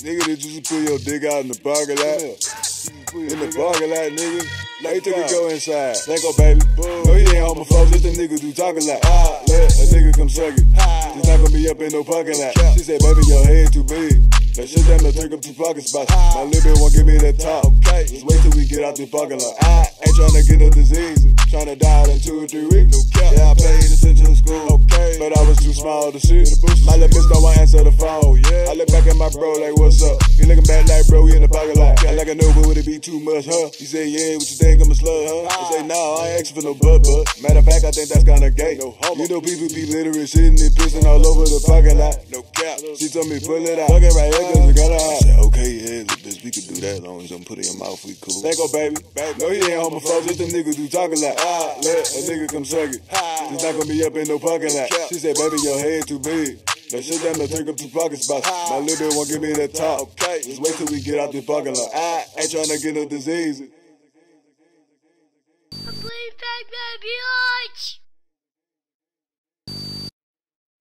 Nigga, did you just put your dick out in the parking lot? In the parking lot, nigga. Like, took a go inside. Go, baby. No, he ain't homophobic. Just a nigga do talking like. Ah, let a nigga come suck it. It's not gonna be up in no parking lot. She said, baby, your head too big. That shit damn near take up two parking spots. My little won't give me that top. Okay. Just wait till we get out this parking lot. I ain't tryna get no disease. Tryna die in two or three weeks. Small to see. My little bitch don't want to answer the phone. Yeah. I look back at my bro like, what's up? He looking back like, bro, we in the parking lot. I like I know, but would it be too much, huh? He said, yeah, what you think I'm a slut, huh? I say, nah, I ain't asking for no butt, but matter of fact, I think that's kinda gay. No You know, people be literally sitting and pissing all over the parking lot. No cap. She told me, pull it out. Fuck it right here, cause I got her out. I said, okay, yeah, look, bitch, we can do that as long as I'm put it in your mouth, we cool. Thank go, baby. baby. No, he ain't homophobic, just a nigga do talking like, ah, let a nigga come suck it. It's not gonna be up in no parking lot. She said, baby, your head too big. That shit down there take up two parking spots. My ah. little bitch won't give me that top. Okay. Just wait till we get out this parking lot. I ain't trying to get no disease. Please take baby